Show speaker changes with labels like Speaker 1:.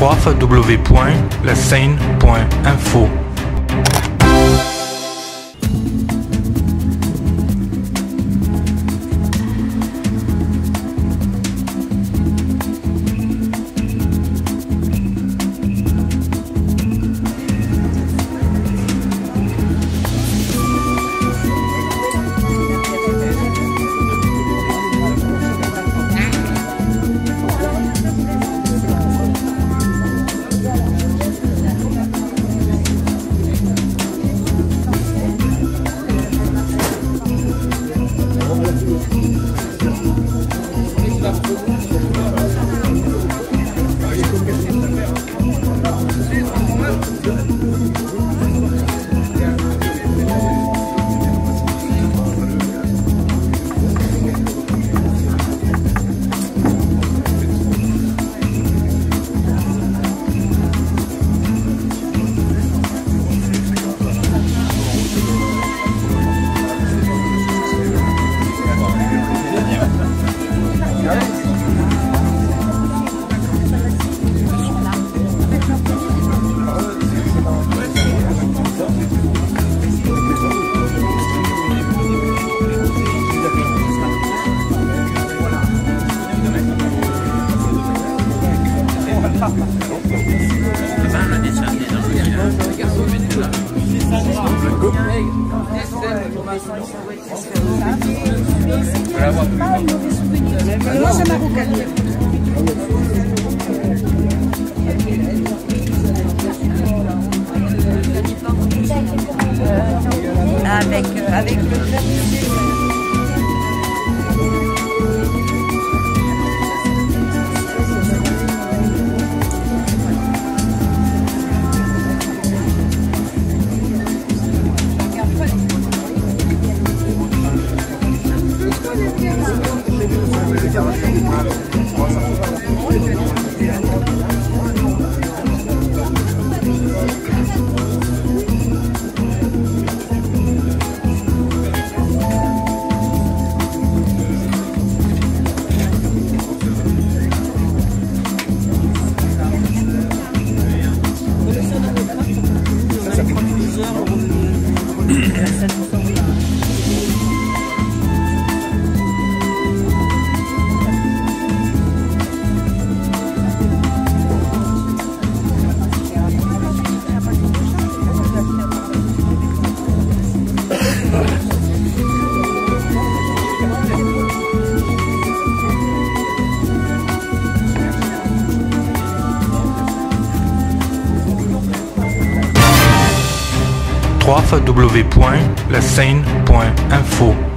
Speaker 1: www.lascène.info.
Speaker 2: Avec, euh, avec le heures.
Speaker 3: www.laseine.info